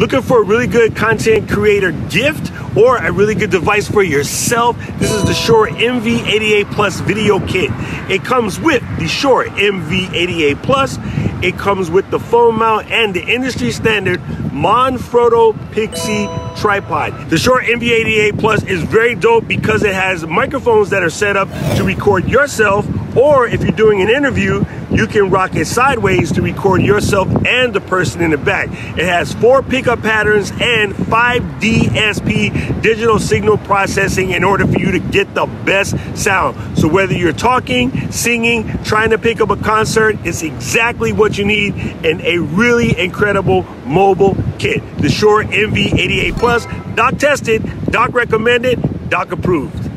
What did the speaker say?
Looking for a really good content creator gift or a really good device for yourself? This is the Shure MV88 Plus Video Kit. It comes with the Shure MV88 Plus. It comes with the phone mount and the industry standard Manfrotto Pixi tripod. The Shure MV88 Plus is very dope because it has microphones that are set up to record yourself or if you're doing an interview, you can rock it sideways to record yourself and the person in the back. It has four pickup patterns and 5 DSP digital signal processing in order for you to get the best sound. So whether you're talking, singing, trying to pick up a concert, it's exactly what you need in a really incredible mobile kit. The Shure MV88 Plus, doc tested, doc recommended, doc approved.